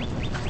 あ!